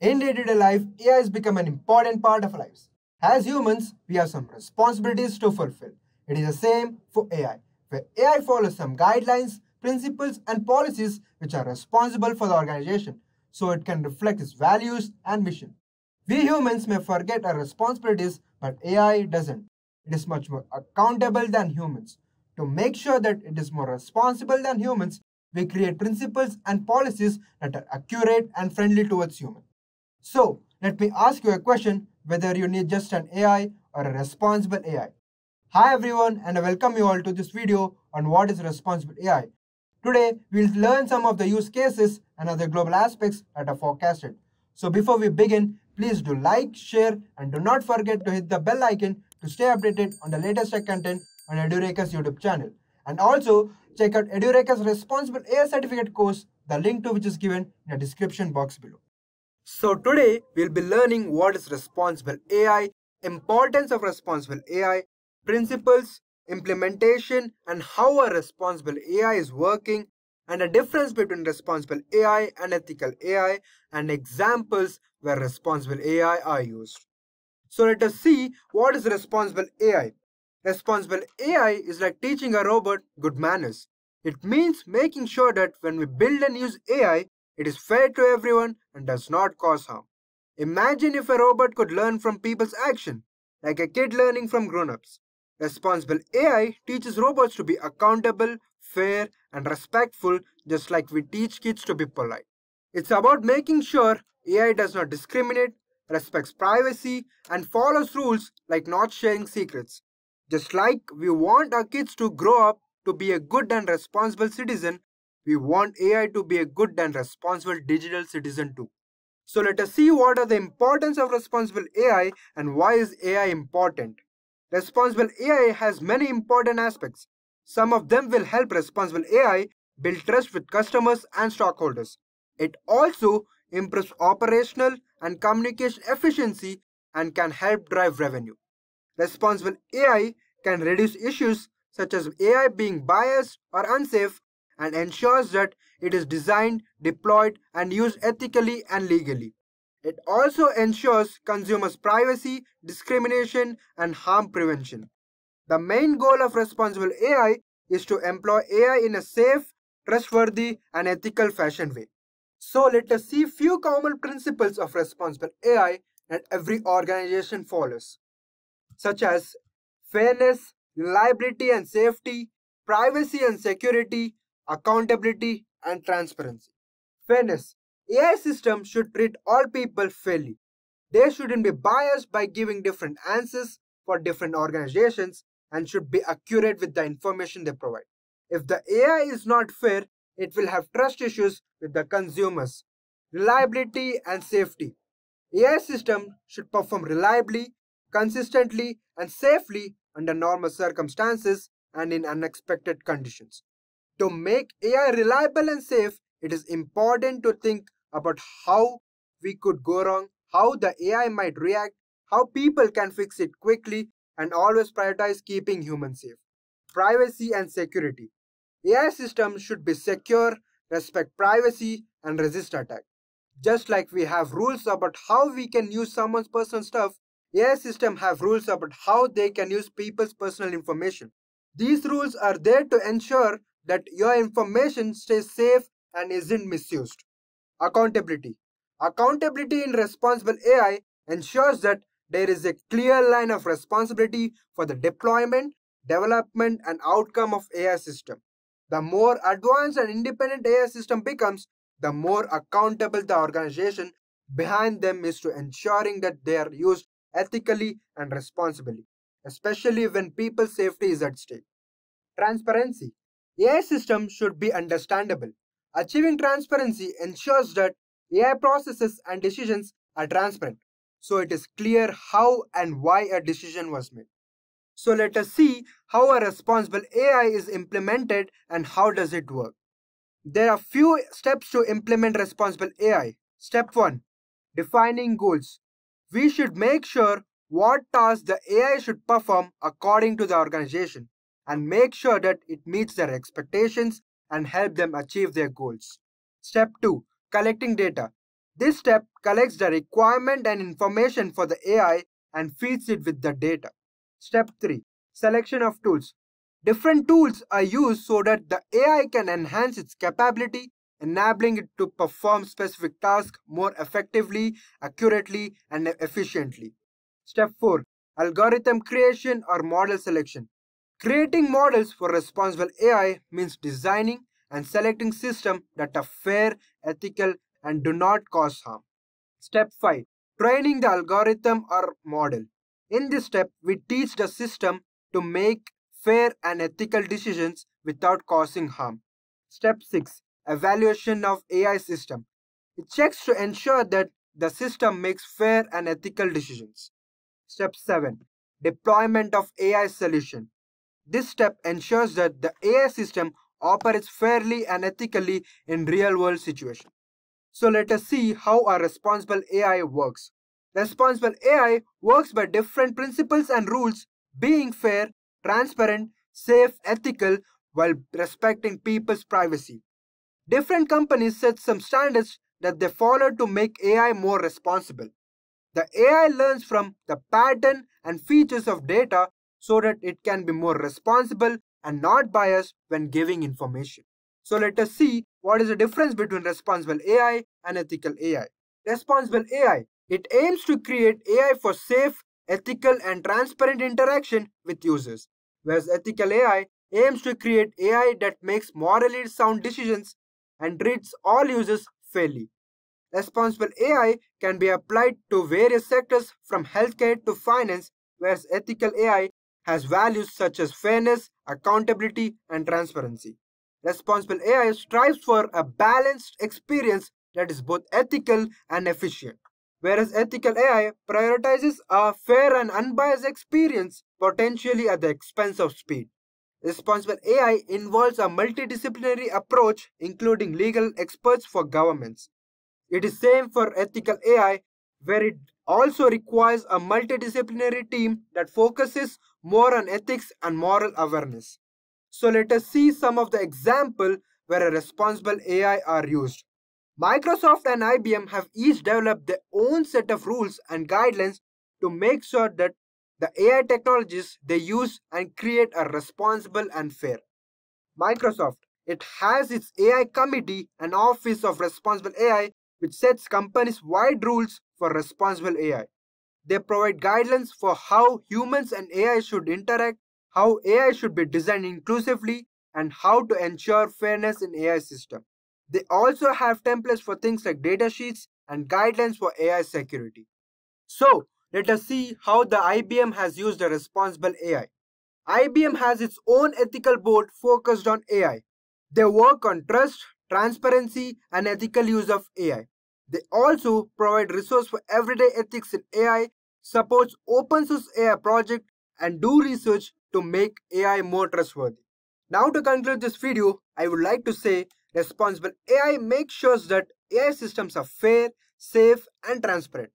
In day-to-day life, AI has become an important part of lives. As humans, we have some responsibilities to fulfill. It is the same for AI, where AI follows some guidelines, principles, and policies which are responsible for the organization, so it can reflect its values and mission. We humans may forget our responsibilities, but AI doesn't. It is much more accountable than humans. To make sure that it is more responsible than humans, we create principles and policies that are accurate and friendly towards humans. So, let me ask you a question whether you need just an AI or a responsible AI. Hi everyone and I welcome you all to this video on what is responsible AI. Today, we'll learn some of the use cases and other global aspects that are forecasted. So before we begin, please do like, share and do not forget to hit the bell icon to stay updated on the latest tech content on Edureka's YouTube channel. And also, check out Edureka's Responsible AI Certificate course, the link to which is given in the description box below. So today we'll be learning what is responsible AI, importance of responsible AI, principles, implementation and how a responsible AI is working and the difference between responsible AI and ethical AI and examples where responsible AI are used. So let us see what is responsible AI. Responsible AI is like teaching a robot good manners. It means making sure that when we build and use AI, it is fair to everyone and does not cause harm. Imagine if a robot could learn from people's action, like a kid learning from grown-ups. Responsible AI teaches robots to be accountable, fair, and respectful just like we teach kids to be polite. It's about making sure AI does not discriminate, respects privacy, and follows rules like not sharing secrets. Just like we want our kids to grow up to be a good and responsible citizen, we want AI to be a good and responsible digital citizen too. So let us see what are the importance of responsible AI and why is AI important. Responsible AI has many important aspects. Some of them will help responsible AI build trust with customers and stockholders. It also improves operational and communication efficiency and can help drive revenue. Responsible AI can reduce issues such as AI being biased or unsafe and ensures that it is designed, deployed, and used ethically and legally. It also ensures consumers' privacy, discrimination, and harm prevention. The main goal of responsible AI is to employ AI in a safe, trustworthy, and ethical fashion way. So let us see few common principles of responsible AI that every organization follows, such as fairness, reliability and safety, privacy and security, accountability, and transparency. Fairness. AI systems should treat all people fairly. They shouldn't be biased by giving different answers for different organizations and should be accurate with the information they provide. If the AI is not fair, it will have trust issues with the consumers. Reliability and safety. AI system should perform reliably, consistently, and safely under normal circumstances and in unexpected conditions. To make AI reliable and safe, it is important to think about how we could go wrong, how the AI might react, how people can fix it quickly, and always prioritize keeping humans safe. Privacy and security. AI systems should be secure, respect privacy, and resist attack. Just like we have rules about how we can use someone's personal stuff, AI systems have rules about how they can use people's personal information. These rules are there to ensure that your information stays safe and isn't misused. Accountability. Accountability in responsible AI ensures that there is a clear line of responsibility for the deployment, development, and outcome of AI system. The more advanced and independent AI system becomes, the more accountable the organization behind them is to ensuring that they are used ethically and responsibly, especially when people's safety is at stake. Transparency. AI systems should be understandable. Achieving transparency ensures that AI processes and decisions are transparent, so it is clear how and why a decision was made. So let us see how a responsible AI is implemented and how does it work. There are few steps to implement responsible AI. Step 1. Defining goals. We should make sure what tasks the AI should perform according to the organization and make sure that it meets their expectations and help them achieve their goals. Step 2. Collecting data. This step collects the requirement and information for the AI and feeds it with the data. Step 3. Selection of tools. Different tools are used so that the AI can enhance its capability, enabling it to perform specific tasks more effectively, accurately, and efficiently. Step 4. Algorithm creation or model selection. Creating models for responsible AI means designing and selecting systems that are fair, ethical, and do not cause harm. Step 5. Training the algorithm or model. In this step, we teach the system to make fair and ethical decisions without causing harm. Step 6. Evaluation of AI system. It checks to ensure that the system makes fair and ethical decisions. Step 7. Deployment of AI solution. This step ensures that the AI system operates fairly and ethically in real-world situations. So let us see how a responsible AI works. Responsible AI works by different principles and rules being fair, transparent, safe, ethical while respecting people's privacy. Different companies set some standards that they follow to make AI more responsible. The AI learns from the pattern and features of data so that it can be more responsible and not biased when giving information. So let us see what is the difference between responsible AI and ethical AI. Responsible AI. It aims to create AI for safe, ethical and transparent interaction with users. Whereas ethical AI aims to create AI that makes morally sound decisions and treats all users fairly. Responsible AI can be applied to various sectors from healthcare to finance, whereas ethical AI has values such as fairness, accountability, and transparency. Responsible AI strives for a balanced experience that is both ethical and efficient, whereas ethical AI prioritizes a fair and unbiased experience, potentially at the expense of speed. Responsible AI involves a multidisciplinary approach, including legal experts for governments. It is same for ethical AI, where it also requires a multidisciplinary team that focuses more on ethics and moral awareness. So let us see some of the example where a responsible AI are used. Microsoft and IBM have each developed their own set of rules and guidelines to make sure that the AI technologies they use and create are responsible and fair. Microsoft, it has its AI committee and Office of Responsible AI which sets companies wide rules for responsible AI. They provide guidelines for how humans and AI should interact, how AI should be designed inclusively, and how to ensure fairness in AI system. They also have templates for things like datasheets and guidelines for AI security. So, let us see how the IBM has used the responsible AI. IBM has its own ethical board focused on AI. They work on trust, transparency, and ethical use of AI. They also provide resource for everyday ethics in AI, supports open source AI project, and do research to make AI more trustworthy. Now to conclude this video, I would like to say responsible AI makes sure that AI systems are fair, safe, and transparent.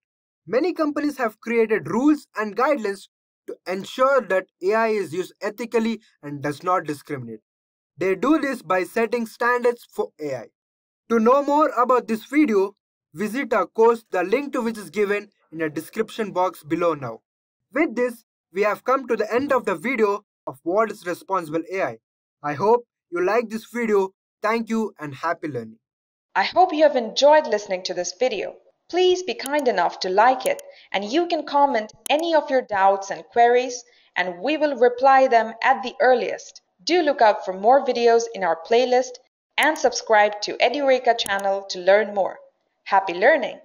Many companies have created rules and guidelines to ensure that AI is used ethically and does not discriminate. They do this by setting standards for AI. To know more about this video, visit our course, the link to which is given in the description box below now. With this, we have come to the end of the video of what is responsible AI. I hope you like this video. Thank you and happy learning. I hope you have enjoyed listening to this video. Please be kind enough to like it and you can comment any of your doubts and queries and we will reply them at the earliest. Do look out for more videos in our playlist and subscribe to Edureka channel to learn more. Happy learning!